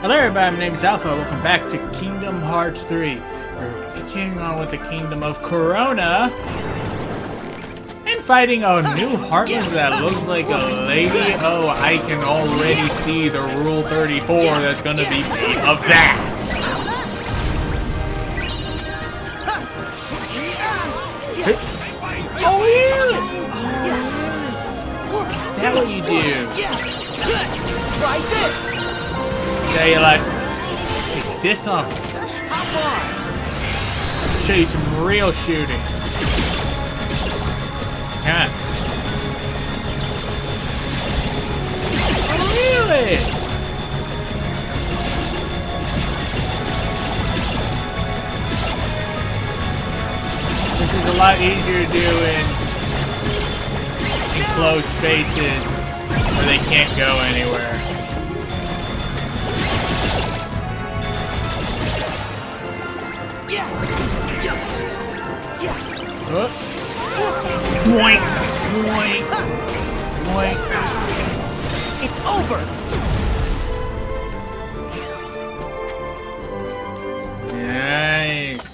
Hello everybody, my name is Alpha. Welcome back to Kingdom Hearts 3. We're continuing on with the Kingdom of Corona. And fighting a new Heartless that looks like a lady. Oh, I can already see the Rule 34 that's gonna be made of that. Oh, really? Oh, that what you do? Try this! So you like take this off. Show you some real shooting. On. Really? This is a lot easier to do in enclosed spaces where they can't go anywhere. Huh? Boink! Boink! Boink! It's over! Nice!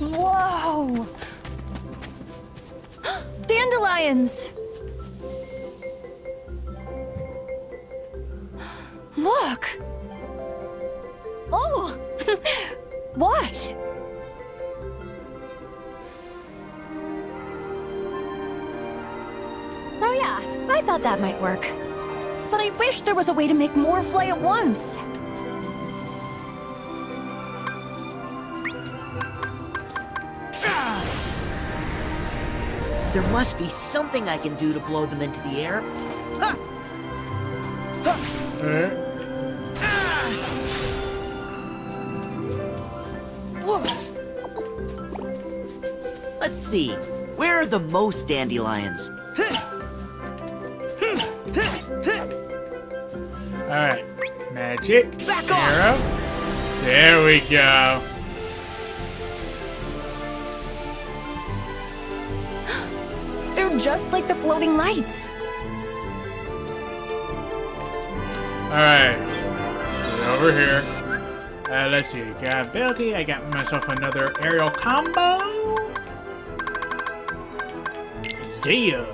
Whoa! Dandelions! Look! Oh! Watch! Thought that might work. But I wish there was a way to make more fly at once. There must be something I can do to blow them into the air. Huh? Eh? Let's see. Where are the most dandelions? Alright. Magic. Back! Arrow. There we go. They're just like the floating lights. Alright. Over here. Uh, let's see. Got ability. I got myself another aerial combo. Yeah.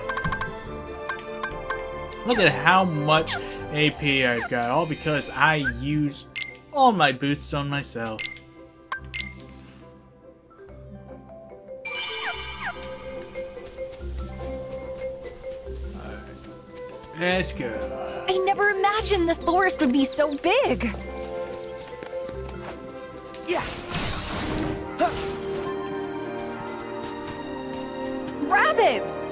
Look at how much AP I've got. All because I use all my boosts on myself. Alright. Let's go. I never imagined the forest would be so big. Yeah. Rabbits!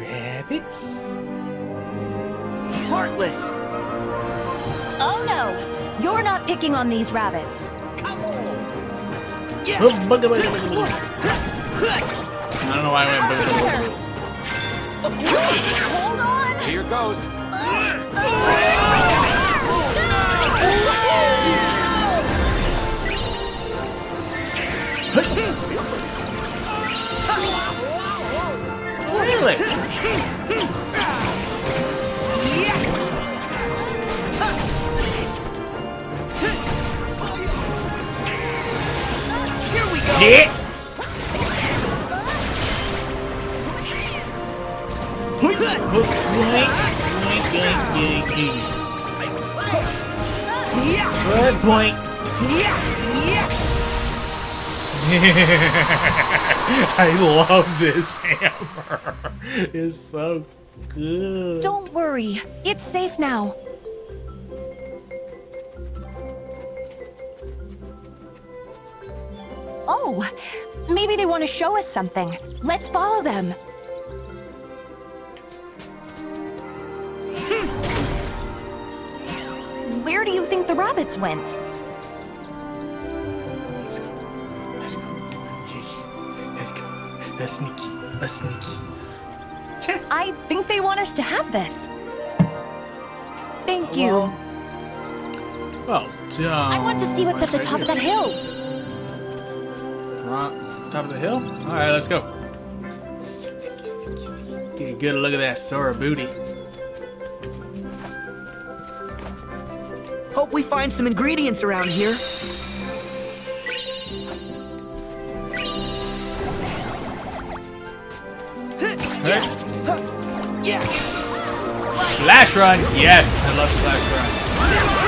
Rabbits? Heartless! Oh no! You're not picking on these rabbits. Yeah. Oh, bugga, bugga, bugga, bugga. I don't know why I went bugga, bugga, bugga. Hold on! Here goes. Really? Here we go! Yeah. Yeah. Good point. I love this hammer. It's so good. Don't worry, it's safe now. Oh, maybe they want to show us something. Let's follow them. Hmm. Where do you think the rabbits went? Let's go. Let's go. Yeah, Let's go. Let's sneaky. Let's sneaky. Chest. I think they want us to have this. Thank you. Well, Well done. I want to see what's at the top of that hill. Rock, top of the hill? Alright, let's go. Get a good look at that Sora booty. Hope we find some ingredients around here. Flash run! Yes, I love flash run.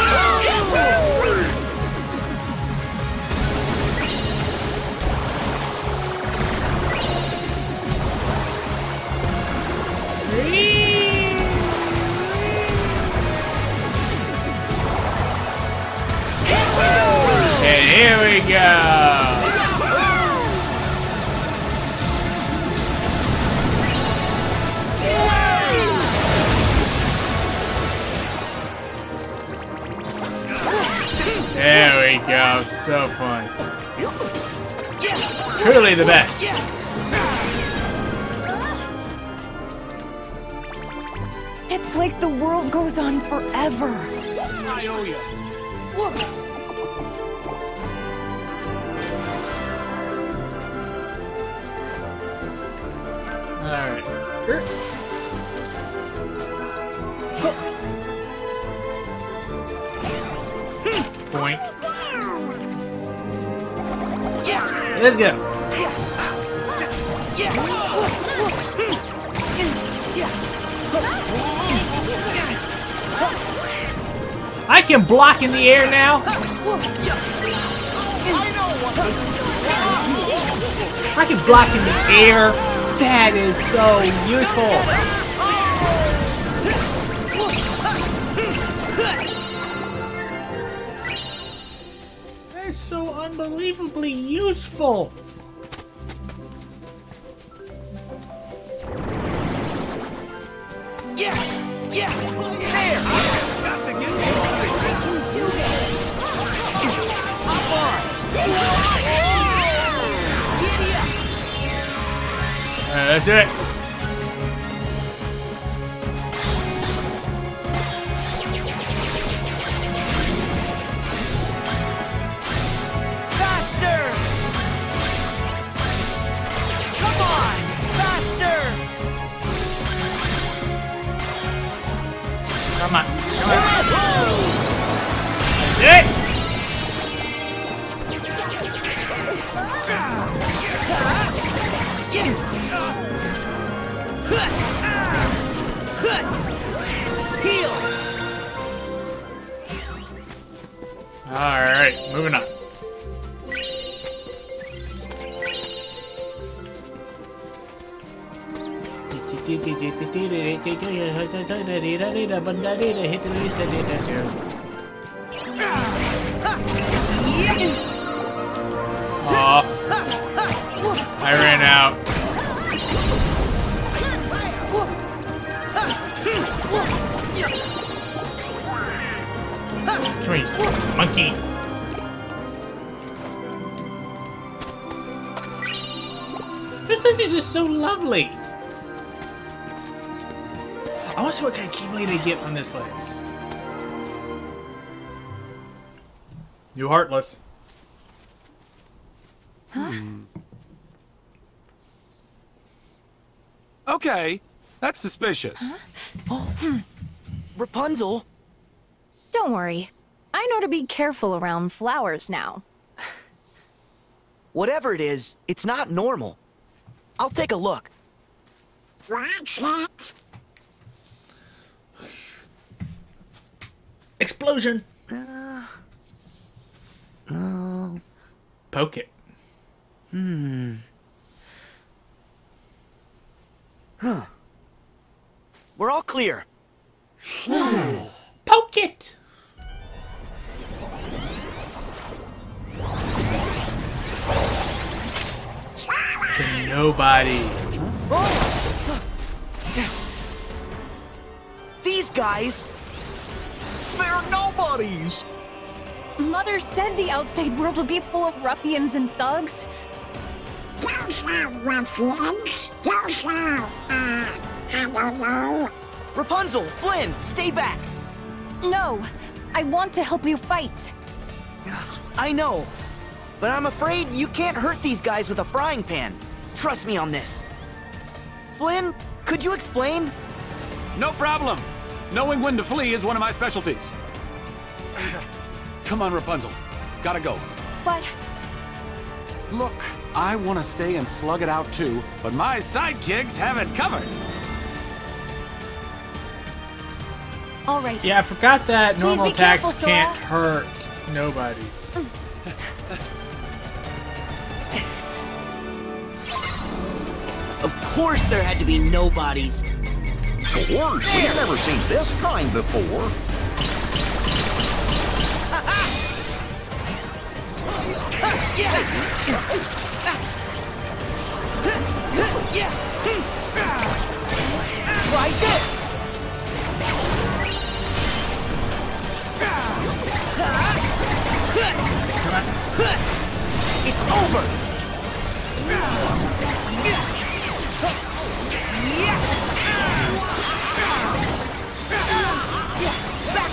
And here we go! There we go, so fun. Truly the best. It's like the world goes on forever. I owe you. Look! Alright. Point. Let's go. I can block in the air now. I can block in the air. That is so useful. That's so unbelievably useful. Aw. I ran out. Come here, monkey. This place is just so lovely. I want to see what kind of keyblade they get from this place. You heartless. Huh? Hmm. Okay, that's suspicious. Oh, hmm. Rapunzel. Don't worry. I know to be careful around flowers now. Whatever it is, it's not normal. I'll take a look. Explosion. No. Poke it. Hmm. Huh. We're all clear. Poke it. To nobody. These guys, they're nobodies. Mother said the outside world would be full of ruffians and thugs. Those are ruffians. Those are, uh, I don't know. Rapunzel, Flynn, stay back. No, I want to help you fight. I know, but I'm afraid you can't hurt these guys with a frying pan. Trust me on this. Flynn, could you explain? No problem. Knowing when to flee is one of my specialties. Come on, Rapunzel. Gotta go. But Look, I want to stay and slug it out too, but my sidekicks have it covered. all right. Yeah, I forgot that Please normal be careful, attacks can't hurt nobodies. Of course there had to be nobodies. Course, we've never seen this kind before. Try this! It's over!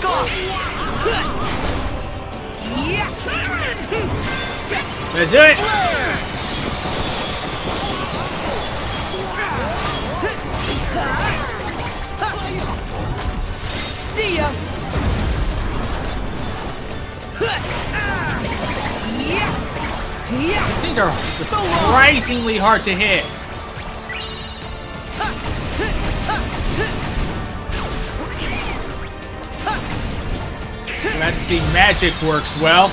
Back off! Let's do it! See ya! These things are surprisingly hard to hit. Glad to see magic works well.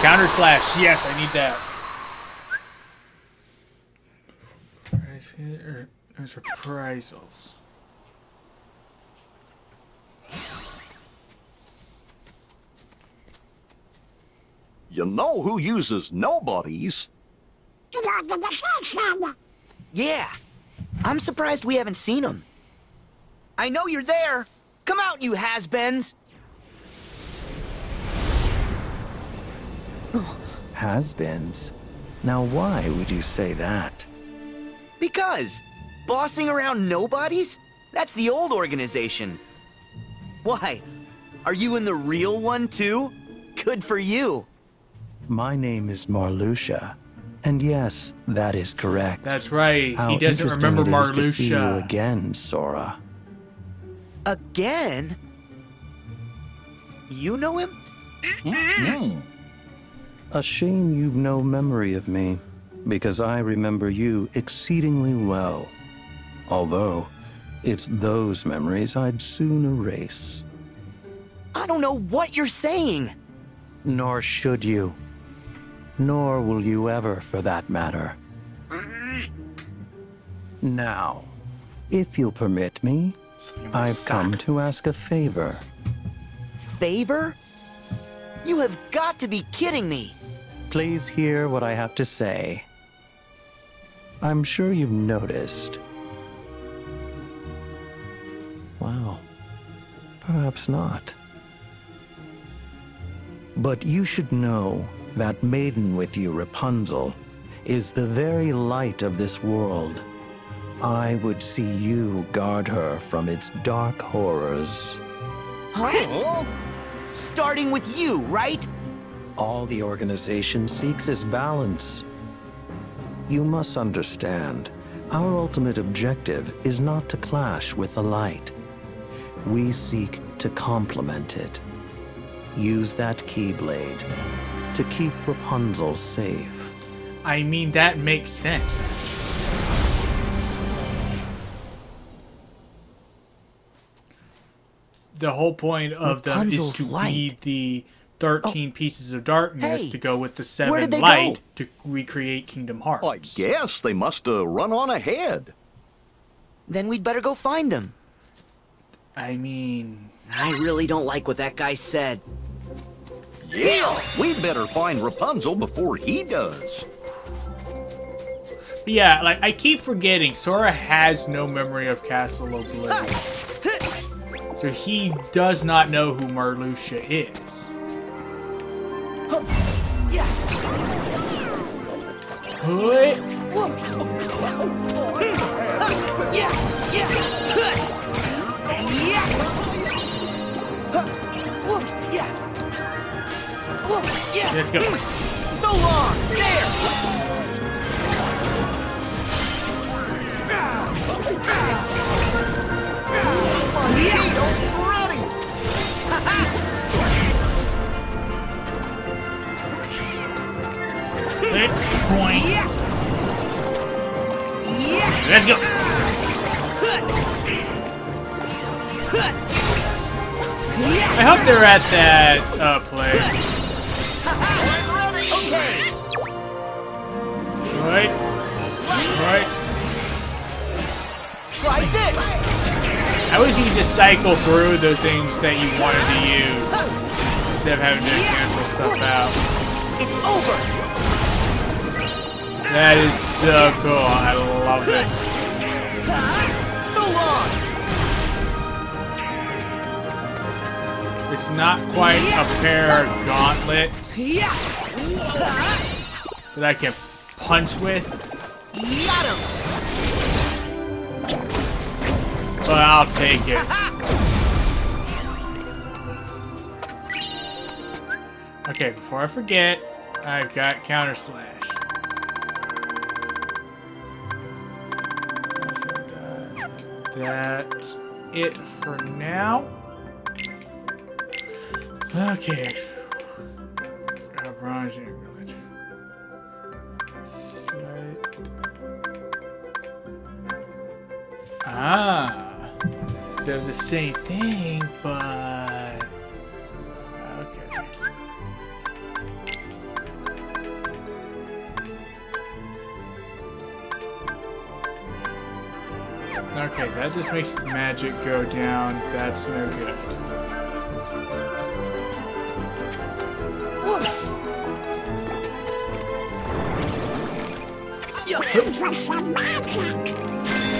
Counter slash. Yes, I need that. Price hit or there's reprisals. You know who uses nobodies? Get on to the station. Yeah. I'm surprised we haven't seen him. I know you're there. Come out, you has-beens. Has-beens. Now why would you say that? Because bossing around nobodies? That's the old organization. Why? Are you in the real one too? Good for you. My name is Marluxia. And yes, that is correct. That's right. How he doesn't interesting remember it is to see you again, Sora. Again? You know him? Hmm. Hmm. A shame you've no memory of me, because I remember you exceedingly well. Although, it's those memories I'd soon erase. I don't know what you're saying. Nor should you. Nor will you ever, for that matter. Now, if you'll permit me, I've come to ask a favor. Favor? You have got to be kidding me. Please hear what I have to say. I'm sure you've noticed. Well, perhaps not. But you should know that maiden with you, Rapunzel, is the very light of this world. I would see you guard her from its dark horrors. Huh? Starting with you, right? All the organization seeks is balance. You must understand, our ultimate objective is not to clash with the light. We seek to complement it. Use that Keyblade to keep Rapunzel safe. I mean, that makes sense. The whole point of them is to light. be the 13 pieces of darkness Hey, to go with the 7 light go? to recreate Kingdom Hearts. I guess they must have run on ahead. Then we'd better go find them. I mean, I really don't like what that guy said. Yeah, we better find Rapunzel before he does. yeah, like I keep forgetting, Sora has no memory of Castle Oblivion. So he does not know who Marluxia is. Yeah. Yeah. Yeah. Yeah. Yeah. Yeah. Let's go. So long. There. Let's go. I hope they're at that uh, place. Right. Right. Try this. I wish you could just cycle through the things that you wanted to use instead of having to cancel stuff out. It's over. That is so cool. I love this. So long. It's not quite a pair of gauntlets that I can punch with, but I'll take it. Okay, before I forget, I've got counter slash. That's it for now. Okay. Bronze Ah. They're the same thing, but. Okay, that just makes magic go down. That's no good.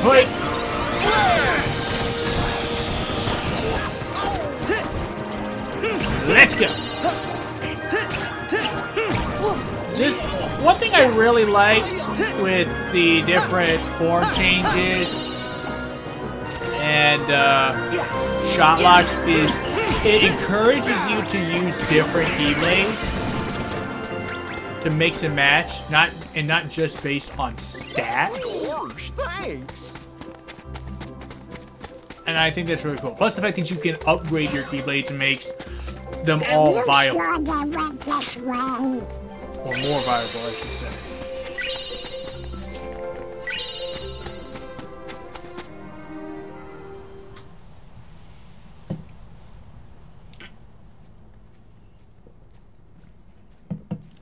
Wait! Let's go! Just one thing I really like with the different form changes and uh, shot locks is it encourages you to use different keyblades to mix and match, not and not just based on stats. Thanks. And I think that's really cool. Plus the fact that you can upgrade your keyblades makes them all viable. sure they went this way? Or more viable, I should say.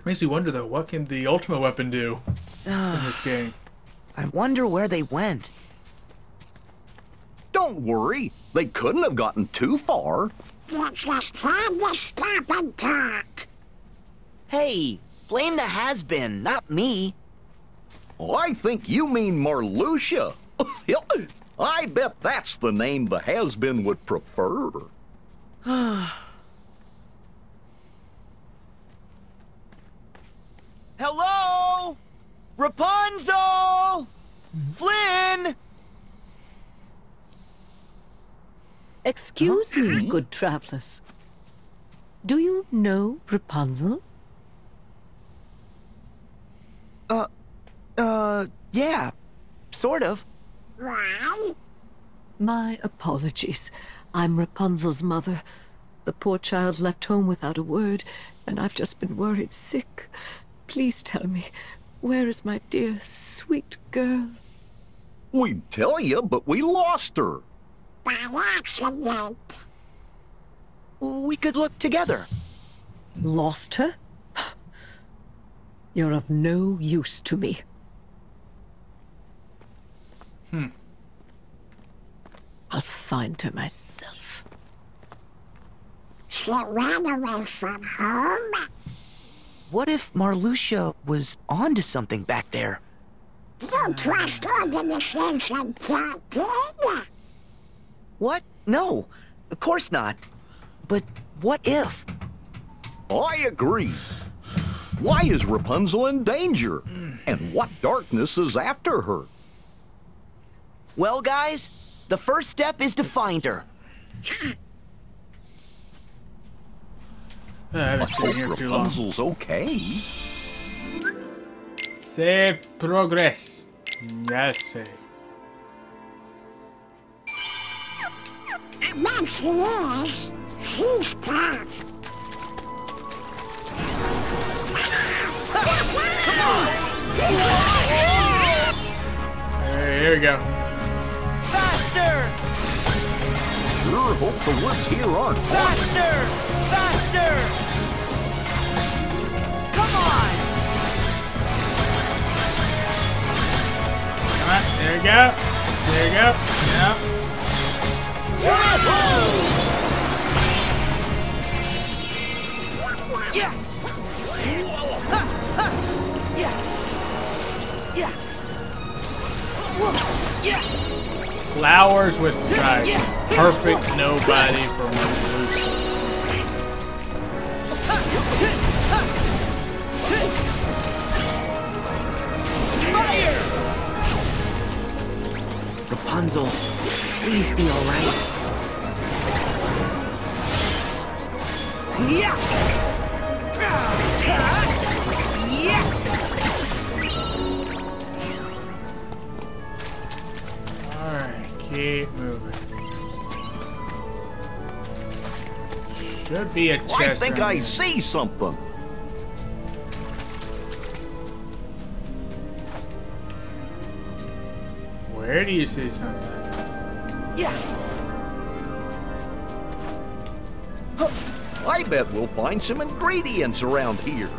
Makes me wonder though, what can the ultimate weapon do in this game? I wonder where they went. Don't worry. They couldn't have gotten too far. You just had to stop and talk. Hey, blame the has-been, not me. Oh, I think you mean Marluxia. I bet that's the name the has-been would prefer. Hello? Rapunzel? Flynn? Excuse me, good travelers. Do you know Rapunzel? Uh, uh, yeah, sort of. Why? My apologies. I'm Rapunzel's mother. The poor child left home without a word, and I've just been worried sick. Please tell me, where is my dear, sweet girl? We'd tell you, but we lost her. By accident. We could look together. Lost her? You're of no use to me. Hmm. I'll find her myself. She ran away from home. What if Marluxia was onto something back there? You trust organization thirteen? What? No, of course not. But what if? I agree. Why is Rapunzel in danger? And what darkness is after her? Well, guys, the first step is to find her. I haven't I seen hope here too long. Rapunzel's okay. Save progress. Yes, save. I bet she is. She's tough. Hey, here we go. Faster! sure hope the woods here aren't Faster! Faster! Come on! Come on, there you go. There you go. Yeah! Yeah! Yeah! Flowers with sides. Perfect nobody for Marluxia. Rapunzel, please be alright. Yeah! Yeah! Alright, keep moving. Should be a chest. I think around I here. see something. Where do you see something? Yeah! I bet we'll find some ingredients around here.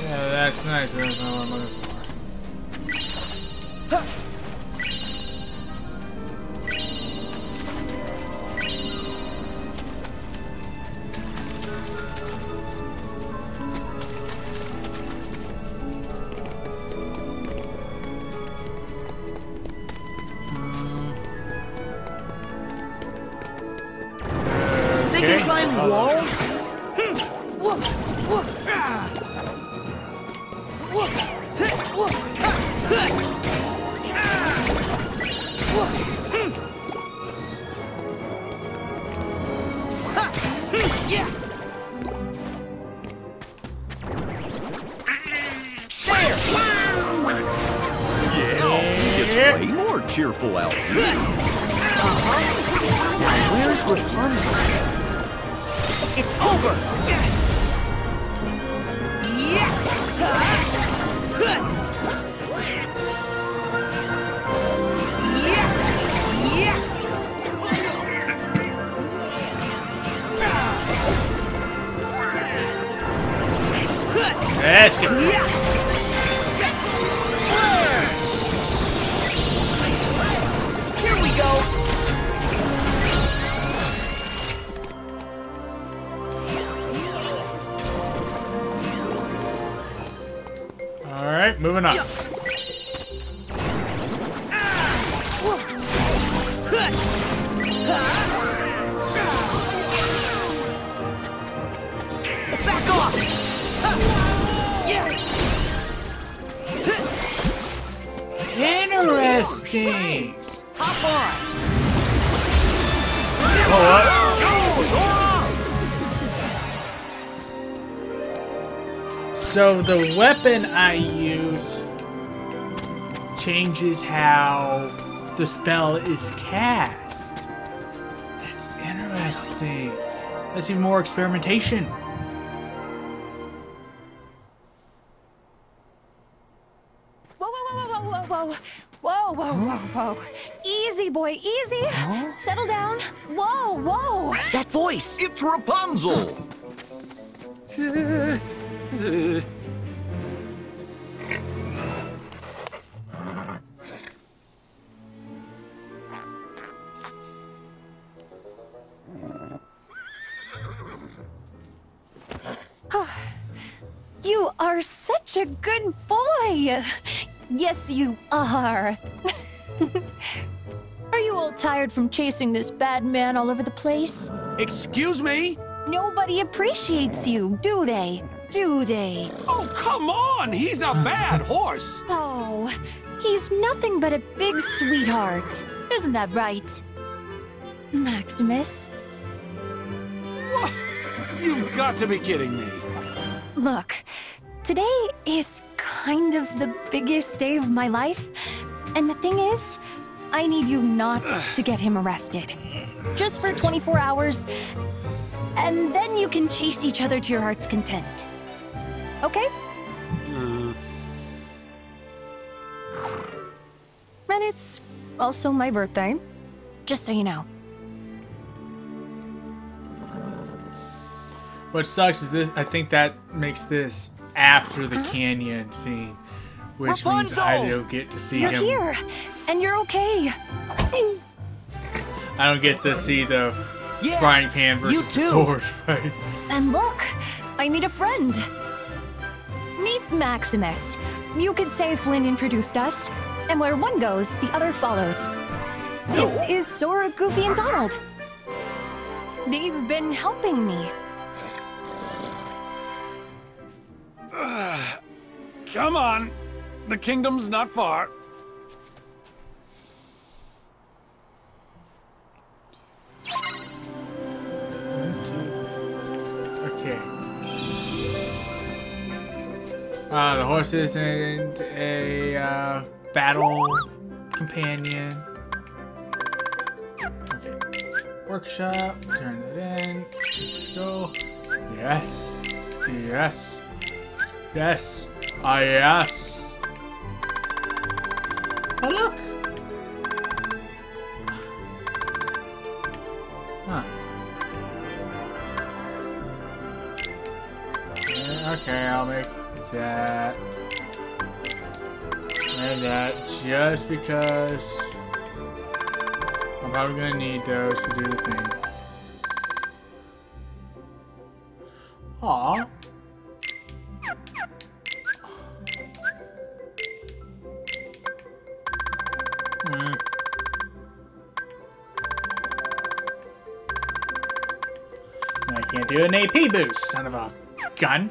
Yeah, that's nice. That's not what I'm looking for. Walls? weapon I use changes how the spell is cast. That's interesting. That's even more experimentation. Whoa, whoa, whoa, whoa, whoa, whoa. Whoa, whoa, whoa, whoa. Easy, boy, easy. Huh? Settle down. Whoa, whoa. That voice. It's Rapunzel. good boy. Yes, you are. are you all tired from chasing this bad man all over the place? Excuse me? Nobody appreciates you, do they? Do they? Oh, come on! He's a bad horse! Oh, he's nothing but a big sweetheart. Isn't that right? Maximus? Wha- You've got to be kidding me. Look, today is kind of the biggest day of my life. And the thing is, I need you not to get him arrested. Just for 24 hours, and then you can chase each other to your heart's content. Okay? Mm. And it's also my birthday. just so you know. What sucks is this. I think that makes this after the canyon scene, which means I don't get to see You're him. here, and you're okay. I don't get to see the Yeah, frying pan you versus the sword fight. And look, I meet a friend. Meet Maximus. You could say Flynn introduced us, and where one goes, the other follows. This is Sora, Goofy, and Donald. They've been helping me. Come on. The kingdom's not far. Okay. Uh, the horse isn't a uh, battle companion. Okay. Workshop. Turn that in. Let's go. Yes. Yes. Yes. Ah, yes. Oh, look. Huh. Okay, I'll make that. And that just because I'm probably gonna need those to do the thing. Son of a gun.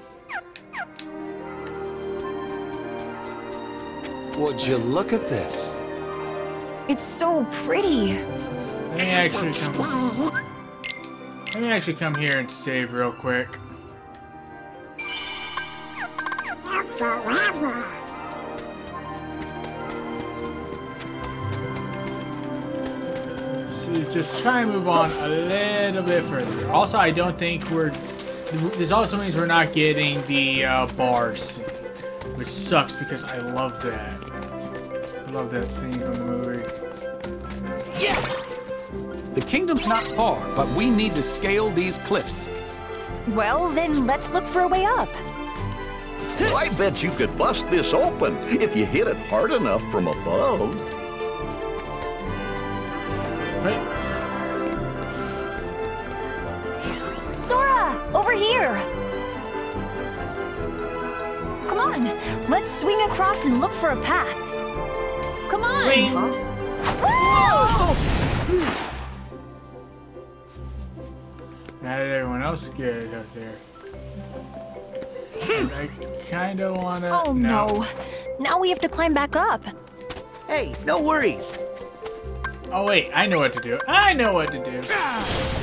Would you look at this? It's so pretty. Let me actually come. Let me actually come here and save real quick. Forever. So just try and move on a little bit further. Also, I don't think we're. This also means we're not getting the uh, bar scene, which sucks because I love that. I love that scene from the movie. Yeah! The kingdom's not far, but we need to scale these cliffs. Well, then let's look for a way up. I bet you could bust this open if you hit it hard enough from above. But let's swing across and look for a path. Come on. swing. Woo! How did everyone else get up there? And I kind of want to. Oh no. Now we have to climb back up. Hey, no worries. Oh wait, I know what to do. I know what to do. Let's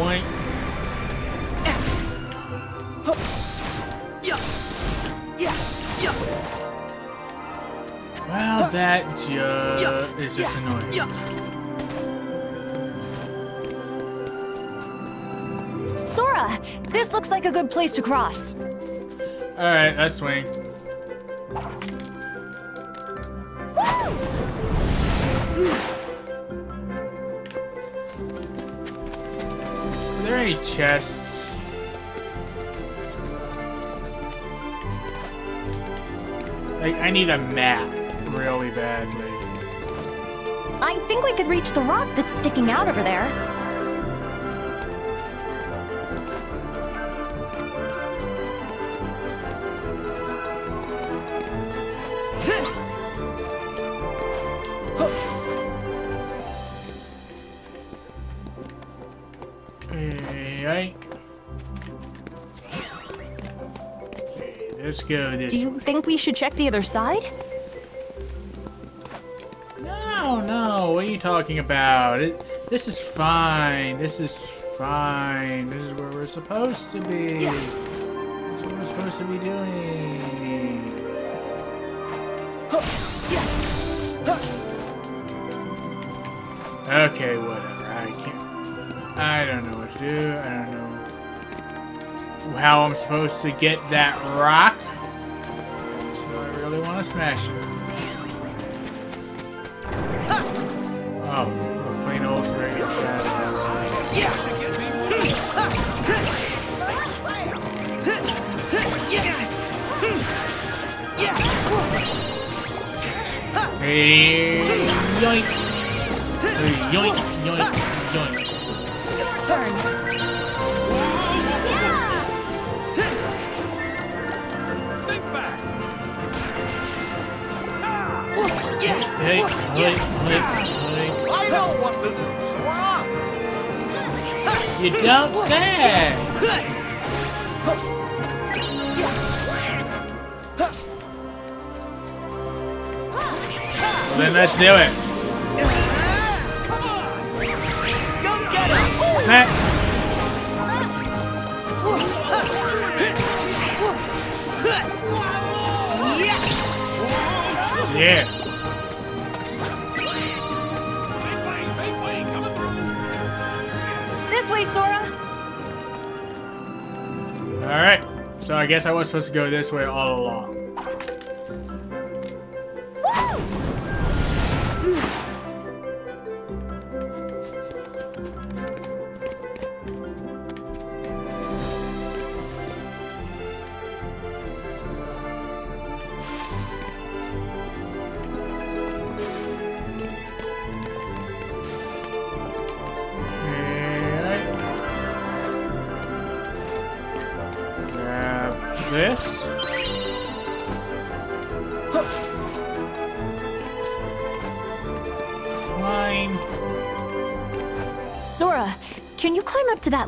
Point. Well, that just is just annoying. Sora, this looks like a good place to cross. All right, let's swing. There any chests? Like, I need a map really badly. I think we could reach the rock that's sticking out over there. Go this Do you think we should check the other side? No, no, what are you talking about? It, this is fine. This is fine. This is where we're supposed to be. This is what we're supposed to be doing. Okay, whatever. I can't. I don't know what to do. I don't know. how I'm supposed to get that rock. To smash it. Oh, the plain old shadows. Hey, yoink. Hey, yoink, yoink, yoink. Hey, hey, hey, hey. I don't know what to do, Sora. You don't say. Well, then let's do it. Smack. Yeah. So I guess I was supposed to go this way all along.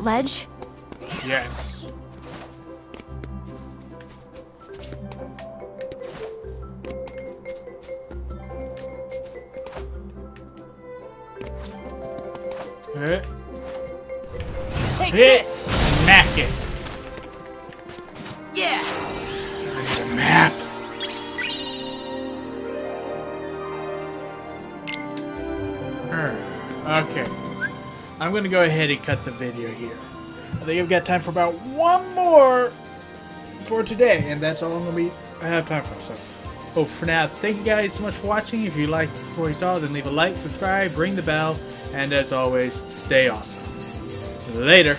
That ledge? Yes. Hit. Take Hit. this! I'm gonna go ahead and cut the video here. I think I've got time for about one more for today, and that's all I'm gonna be I have time for. So, oh, for now, thank you guys so much for watching. If you liked what you saw, then leave a like, subscribe, ring the bell, and as always, stay awesome. Later.